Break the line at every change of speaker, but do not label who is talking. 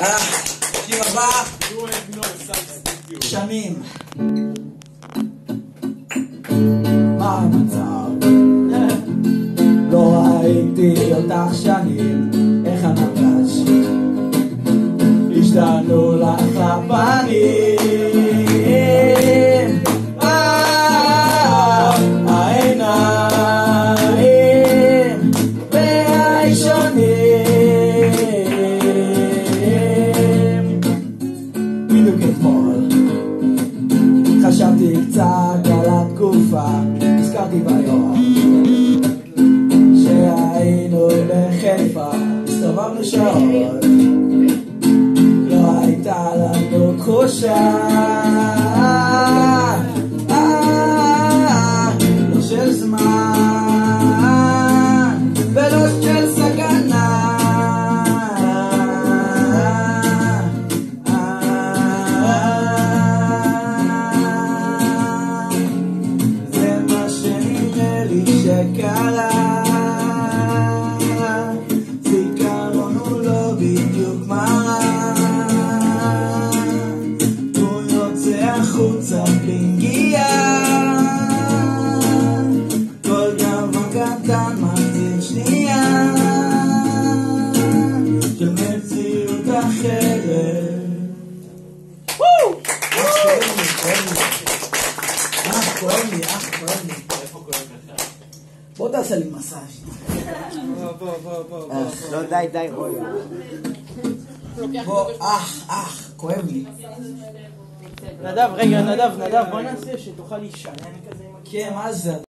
אה, שיר הבא, שנים. מה המצב? לא ראיתי אותך שנים, איך הנפש? השתנו לך חשבתי קצת על התקופה, נזכרתי ביום שהיינו בחיפה, הסתובבנו שעות, לא הייתה לנו תחושה, לא של זמן שקרה זיכרון הוא לא בדיוק מראה הוא יוצא החוצה בנגיעה כל דבר קטן מחזיר שנייה של מציאות אחרת אח, כואב לי, אח, כואב לי. בוא תעשה לי מסאז'.
לא, די, די, רועי.
בוא, אח, אח, כואב לי.
נדב, רגע, נדב, נדב, בוא נעשה שתוכל להישען כזה
כן, מה זה?